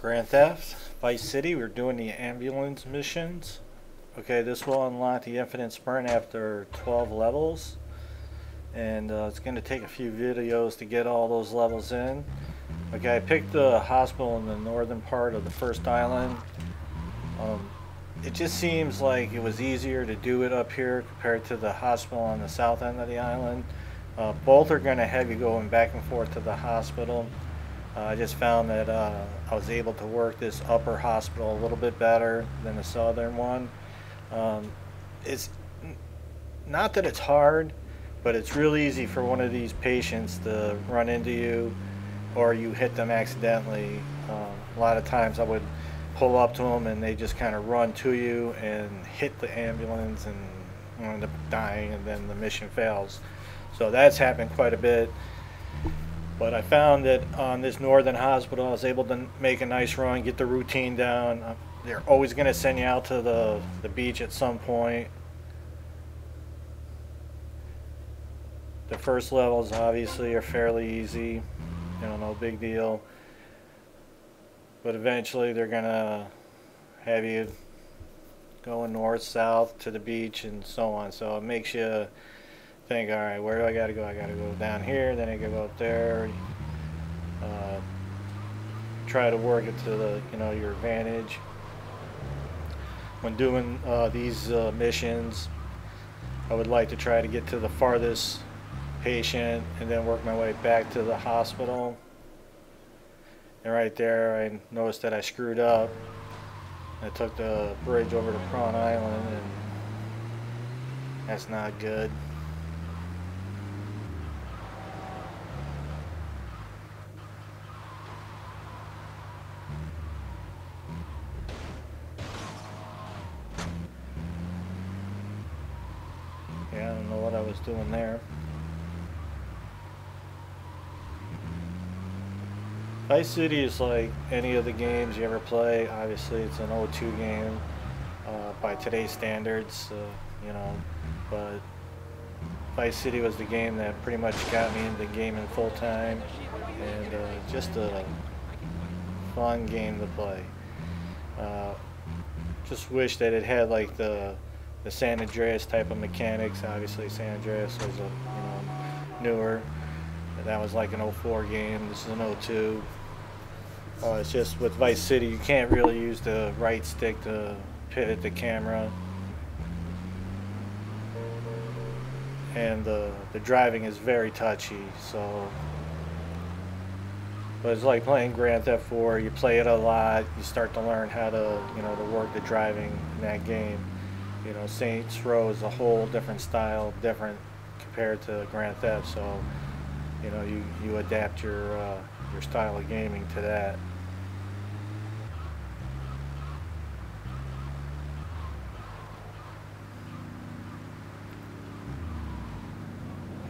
Grand Theft, Vice City, we're doing the ambulance missions. Okay, this will unlock the infinite sprint after 12 levels. And uh, it's going to take a few videos to get all those levels in. Okay, I picked the hospital in the northern part of the first island. Um, it just seems like it was easier to do it up here compared to the hospital on the south end of the island. Uh, both are going to have you going back and forth to the hospital. Uh, I just found that uh, I was able to work this upper hospital a little bit better than the southern one. Um, it's not that it's hard, but it's real easy for one of these patients to run into you or you hit them accidentally. Um, a lot of times I would pull up to them and they just kind of run to you and hit the ambulance and end up dying and then the mission fails. So that's happened quite a bit. But I found that on this northern hospital, I was able to make a nice run, get the routine down. Uh, They're always going to send you out to the, the beach at some point. The first levels obviously are fairly easy, you know, no big deal. But eventually they're going to have you going north, south to the beach and so on. So it makes you think, all right, where do I got to go? I got to go down here, then I go up there. Uh, try to work it to the, you know, your advantage. When doing uh, these uh, missions, I would like to try to get to the farthest patient and then work my way back to the hospital. And right there, I noticed that I screwed up. I took the bridge over to Prawn Island, and that's not good. Yeah, I don't know what I was doing there. Vice City is like any of the games you ever play. Obviously, it's an 0-2 game uh, by today's standards, uh, you know. But Vice City was the game that pretty much got me into gaming full time, and uh, just a fun game to play. Uh, just wish that it had like the the San Andreas type of mechanics. Obviously, San Andreas was a you know newer. That was like an 04 game. This is an 02. Uh, it's just with Vice City, you can't really use the right stick to pivot the camera. And the, the driving is very touchy, so. But it's like playing Grand Theft 4. You play it a lot, you start to learn how to, you know, to work the driving in that game. You know, Saints Row is a whole different style, different compared to Grand Theft, so, you know, you, you adapt your, uh, your style of gaming to that.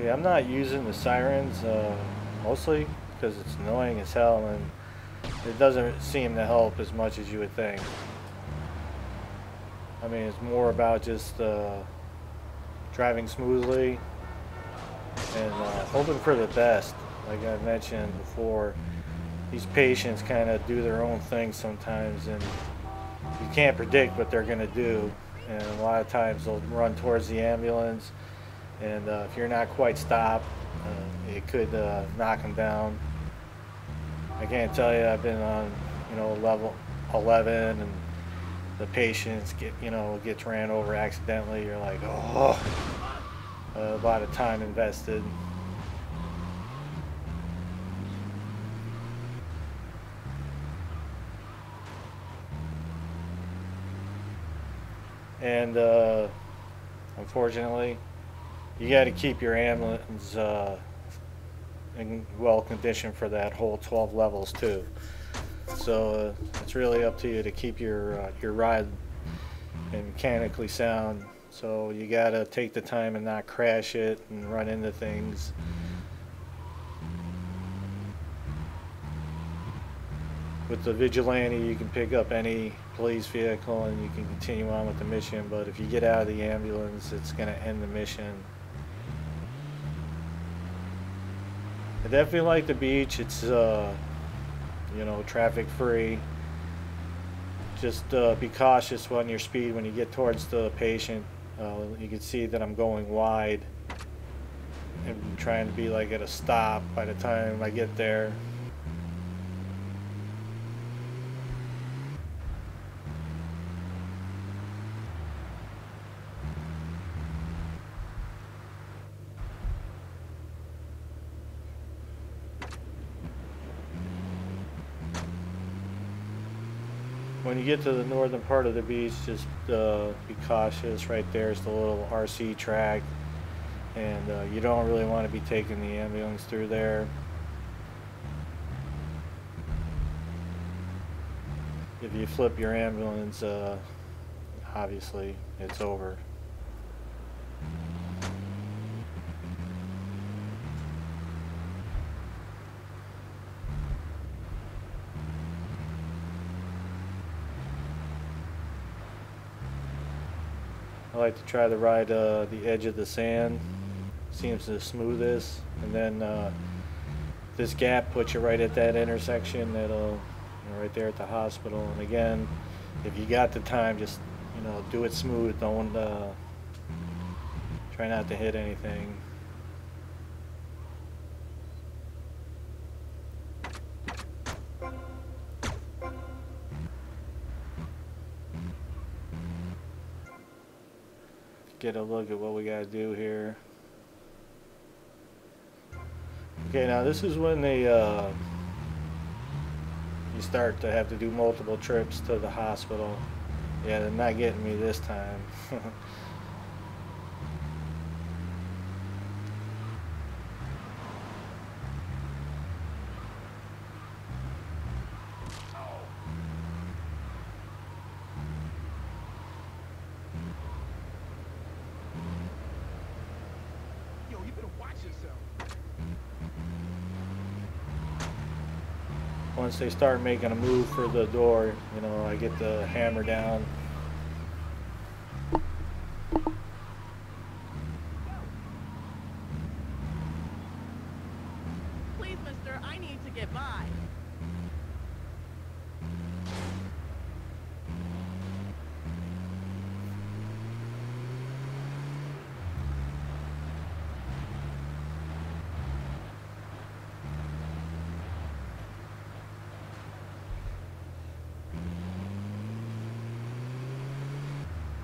I'm not using the sirens uh, mostly because it's annoying as hell and it doesn't seem to help as much as you would think. I mean, it's more about just uh, driving smoothly and uh, hoping for the best. Like I mentioned before, these patients kind of do their own thing sometimes and you can't predict what they're going to do. And a lot of times they'll run towards the ambulance and uh, if you're not quite stopped, uh, it could uh, knock them down. I can't tell you, I've been on, you know, level 11 and the patients get, you know, gets ran over accidentally. You're like, oh, a lot of time invested. And uh, unfortunately, you got to keep your ambulance uh, in well condition for that whole 12 levels too. So uh, it's really up to you to keep your uh, your ride mechanically sound. So you got to take the time and not crash it and run into things. With the vigilante, you can pick up any police vehicle and you can continue on with the mission. But if you get out of the ambulance, it's going to end the mission. I definitely like the beach. It's, uh, you know, traffic free. just uh, be cautious on your speed when you get towards the patient. Uh, you can see that I'm going wide and trying to be like at a stop by the time I get there. When you get to the northern part of the beach, just uh, be cautious. Right there is the little RC track, and uh, you don't really want to be taking the ambulance through there. If you flip your ambulance, uh, obviously it's over. Like to try to ride uh, the edge of the sand. Seems the smoothest. And then uh, this gap puts you right at that intersection that'll, you know, right there at the hospital. And again, if you got the time, just, you know, do it smooth. Don't, uh, try not to hit anything. Get a look at what we got to do here. Okay, now this is when they uh, you start to have to do multiple trips to the hospital. Yeah, they're not getting me this time. once they start making a move for the door, you know, I get the hammer down. Please, mister, I need to get by.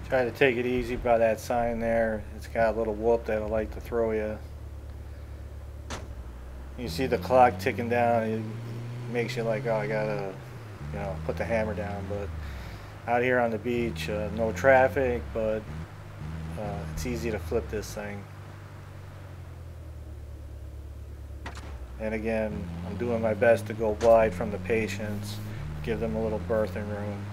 Try to take it easy by that sign there. It's got a little whoop that'll like to throw you. You see the clock ticking down. It makes you like, oh, I gotta, you know, put the hammer down. But out here on the beach, uh, no traffic, but uh, it's easy to flip this thing. And again, I'm doing my best to go wide from the patients, give them a little birthing room.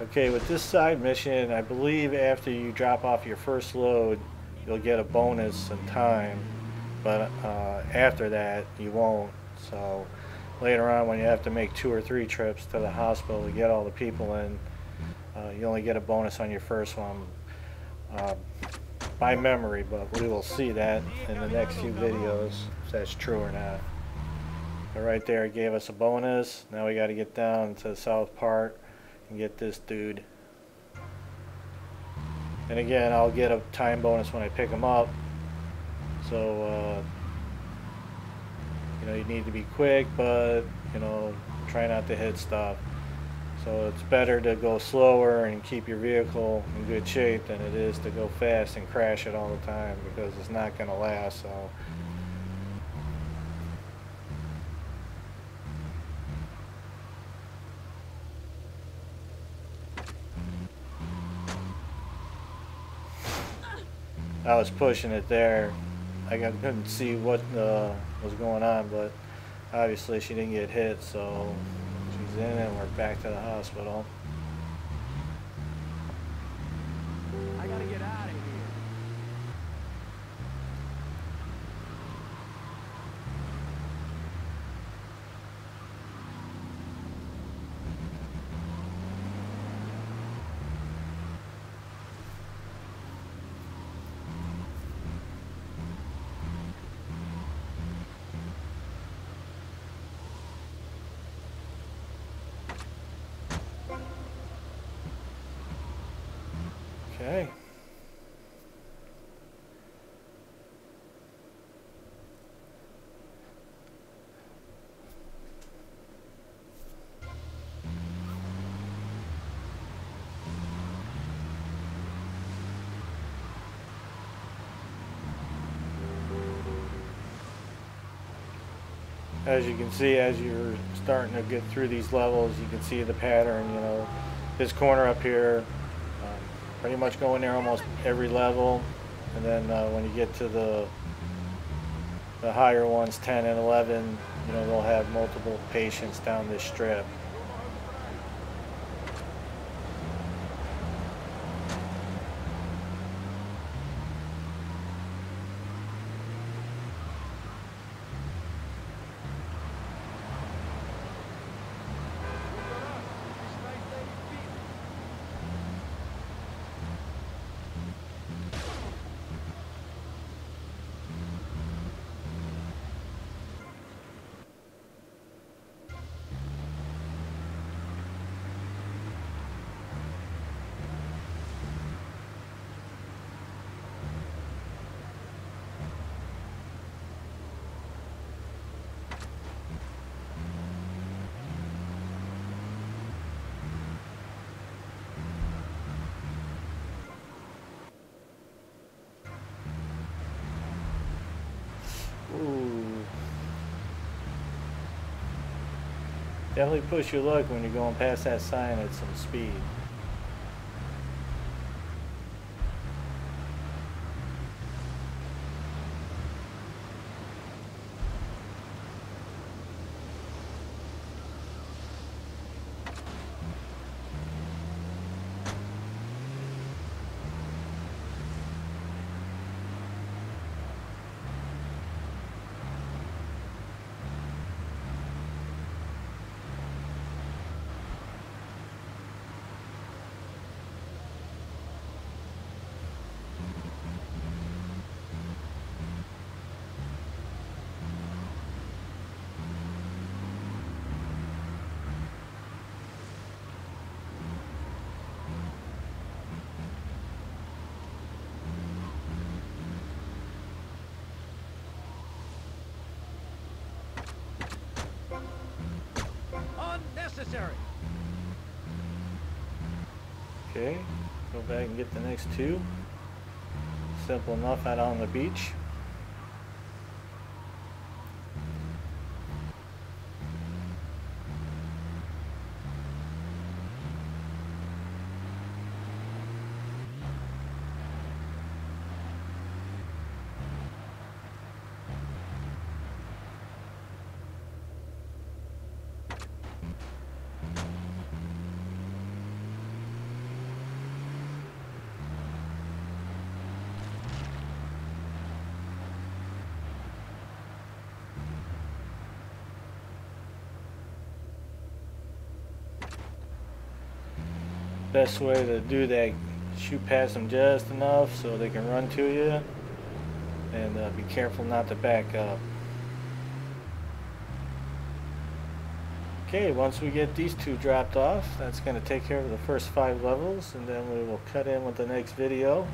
Okay, with this side mission, I believe after you drop off your first load, you'll get a bonus in time, but uh, after that, you won't. So later on, when you have to make two or three trips to the hospital to get all the people in, uh, you only get a bonus on your first one uh, by memory, but we will see that in the next few videos, if that's true or not. But right there, it gave us a bonus. Now we got to get down to the south part and get this dude. And again, I'll get a time bonus when I pick him up. So, uh, you know, you need to be quick, but, you know, try not to hit stuff. So it's better to go slower and keep your vehicle in good shape than it is to go fast and crash it all the time because it's not going to last. So I was pushing it there. I couldn't see what uh, was going on, but obviously she didn't get hit, so she's in and we're back to the hospital. I gotta get out Okay. As you can see, as you're starting to get through these levels, you can see the pattern, you know, this corner up here, pretty much going there almost every level. And then uh, when you get to the the higher ones, 10 and 11, you know, they'll have multiple patients down this strip. Definitely push your luck when you're going past that sign at some speed. Unnecessary. Okay, go back and get the next two. Simple enough out on the beach. Best way to do that, shoot past them just enough so they can run to you. And uh, be careful not to back up. Okay, once we get these two dropped off, that's going to take care of the first five levels, and then we will cut in with the next video.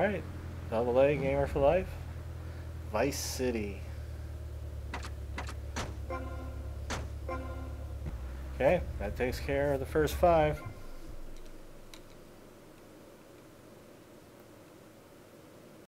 Alright, double A, gamer for life. Vice City. Okay, that takes care of the first five.